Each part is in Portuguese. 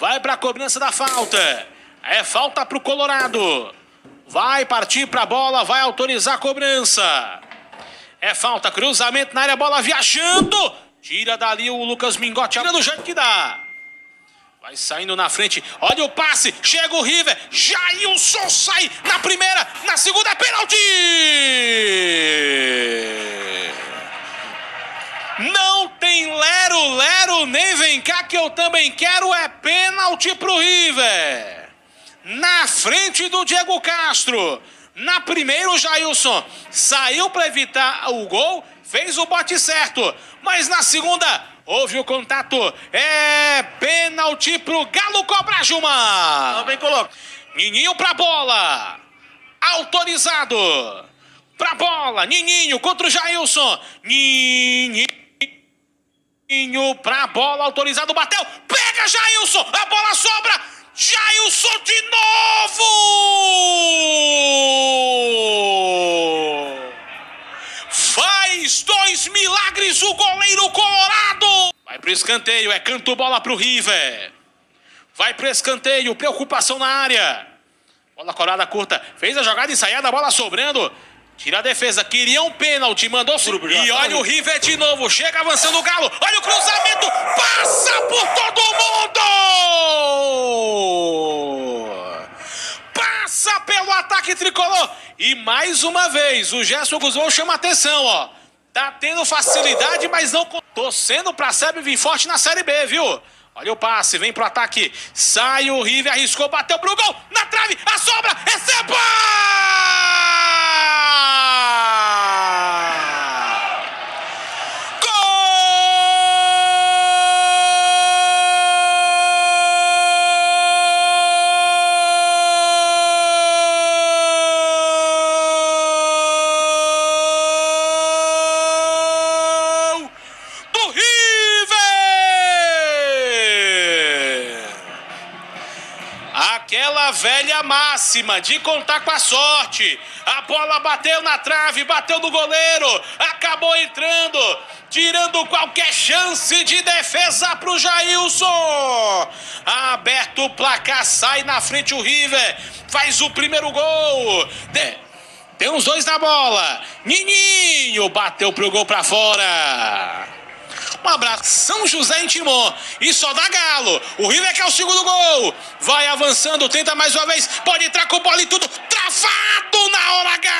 vai para a cobrança da falta. É falta para o Colorado. Vai partir para a bola, vai autorizar a cobrança. É falta, cruzamento na área, bola viajando. Tira dali o Lucas Mingotti, do jeito que dá. Vai saindo na frente, olha o passe, chega o River, Jailson sai na primeira, na segunda pênalti! Não lero, lero, nem vem cá que eu também quero, é pênalti pro River. Na frente do Diego Castro. Na primeira, o Jailson saiu para evitar o gol, fez o bote certo. Mas na segunda, houve o contato. É pênalti pro Galo Cobra Juma. Bem coloca. Nininho pra bola. Autorizado. Pra bola. Nininho contra o Jailson. Nininho pra bola. Autorizado. Bateu. Pega Jailson. A bola sobra. Jailson de novo! Faz dois milagres o goleiro colorado! Vai pro escanteio, é canto bola pro River. Vai pro escanteio, preocupação na área. Bola corada curta, fez a jogada ensaiada, bola sobrando. Tira a defesa, queria um pênalti, mandou subir. E olha o River de novo, chega avançando o Galo. Olha o cruzamento, passa por todo mundo! Passa pelo ataque tricolor. E mais uma vez, o Gerson Guzmão chama atenção, ó. Tá tendo facilidade, mas não torcendo pra Sebe vir forte na Série B, viu? Olha o passe, vem pro ataque. Sai o River, arriscou, bateu pro gol. Na trave, a sobra, receba! velha máxima de contar com a sorte. A bola bateu na trave, bateu no goleiro, acabou entrando, tirando qualquer chance de defesa para o Jailson. Aberto o placar, sai na frente o River, faz o primeiro gol. De... Tem uns dois na bola. Nininho bateu pro gol para fora. Um abraço. São José em Timon. E só dá galo. O River quer o segundo gol. Vai avançando, tenta mais uma vez. Pode entrar com bola e tudo. Travado na hora H.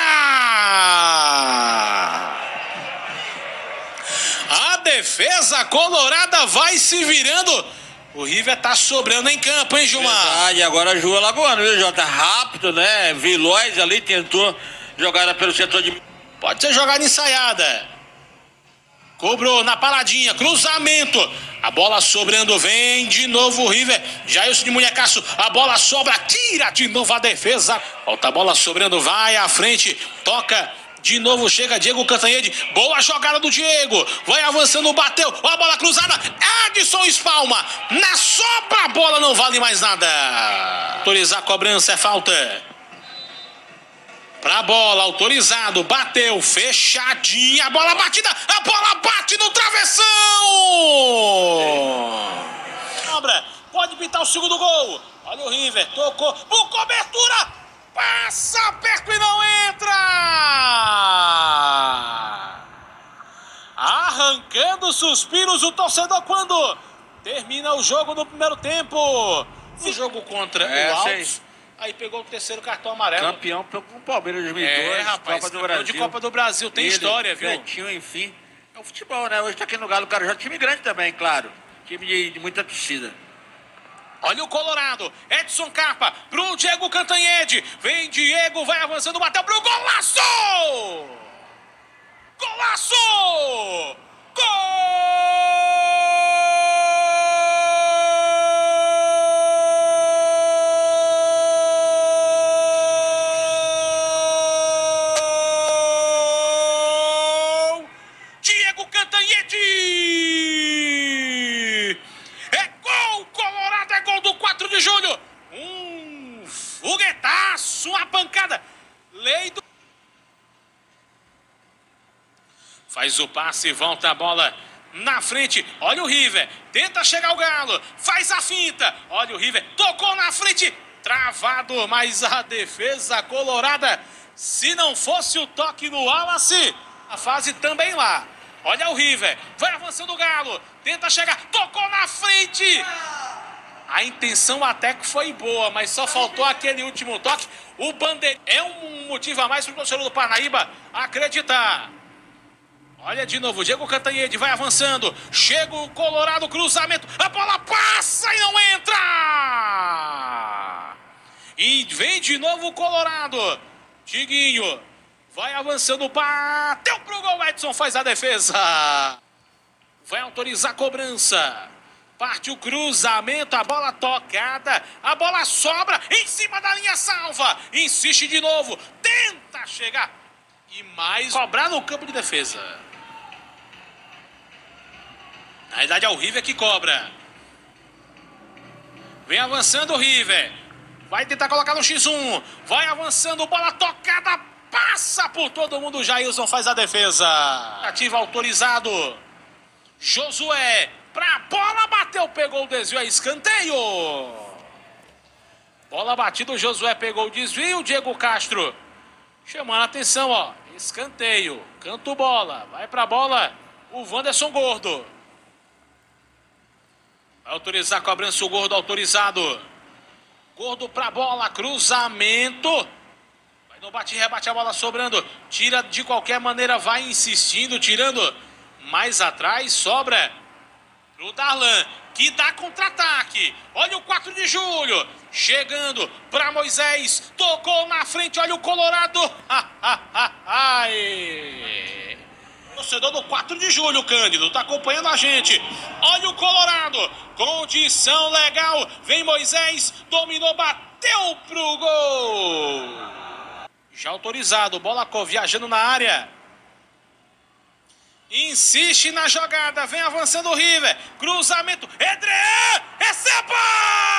A defesa colorada vai se virando. O River tá sobrando em campo, hein, Gilmar? Verdade, agora Ju Lagoano, viu, Jota? Rápido, né? Vilóis ali tentou jogada pelo setor de. Pode ser jogada ensaiada. Cobrou na paladinha, cruzamento. A bola sobrando, vem de novo o River. Jailson de Munhecaço, a bola sobra, tira de novo a defesa. Volta a bola sobrando, vai à frente, toca. De novo chega Diego Cantanhede. Boa jogada do Diego. Vai avançando, bateu. A bola cruzada. Edson Espalma. Na sobra a bola não vale mais nada. Autorizar a cobrança é falta. Pra bola, autorizado, bateu, fechadinha, a bola batida, a bola bate no travessão! Sobra, pode pintar o segundo gol. Olha o River, tocou, por cobertura, passa perto e não entra! Arrancando suspiros o torcedor quando termina o jogo no primeiro tempo. O jogo contra é, o Alves. Aí pegou o terceiro cartão amarelo. Campeão com o Palmeiras 2002. É, rapaz, Copa do Brasil. de Copa do Brasil. Tem Ele, história, viu? Netinho, enfim. É o futebol, né? Hoje tá aqui no Galo, cara já time grande também, claro. Time de, de muita torcida. Olha o Colorado. Edson Capa pro Diego Cantanhede. Vem Diego, vai avançando, bateu pro golaço! Golaço! Gol! Faz o passe, volta a bola na frente. Olha o River. Tenta chegar o Galo. Faz a finta. Olha o River. Tocou na frente. Travado, mas a defesa colorada. Se não fosse o toque no Wallace, a fase também lá. Olha o River. Vai avançando o Galo. Tenta chegar. Tocou na frente. A intenção até que foi boa, mas só faltou aquele último toque. O bandeira é um motivo a mais para o torcedor do Parnaíba acreditar. Olha de novo, Diego Cantanhede vai avançando. Chega o Colorado, cruzamento. A bola passa e não entra! E vem de novo o Colorado. Tiguinho vai avançando, bateu pro gol. Edson faz a defesa. Vai autorizar a cobrança. Parte o cruzamento, a bola tocada, a bola sobra em cima da linha salva. Insiste de novo, tenta chegar e mais cobrar no campo de defesa. Na verdade é o River que cobra. Vem avançando o River. Vai tentar colocar no X1. Vai avançando, bola tocada, passa por todo mundo. Jailson faz a defesa. Ativa autorizado. Josué pra bola, bateu, pegou o desvio, é escanteio. Bola batida, o Josué pegou o desvio, Diego Castro chamando a atenção, ó. Escanteio, canto bola, vai pra bola o Wanderson Gordo. Vai autorizar a cobrança, o Gordo autorizado. Gordo pra bola, cruzamento. Vai no bate rebate a bola sobrando. Tira de qualquer maneira, vai insistindo, tirando mais atrás, sobra pro Darlan, que dá contra-ataque. Olha o 4 de julho, chegando para Moisés, tocou na frente, olha o Colorado. Ai. Torcedor do 4 de julho, Cândido, tá acompanhando a gente. Olha o Colorado, condição legal. Vem Moisés, dominou, bateu pro gol. Já autorizado, bola viajando na área. Insiste na jogada, vem avançando o River. Cruzamento, Edré, receba!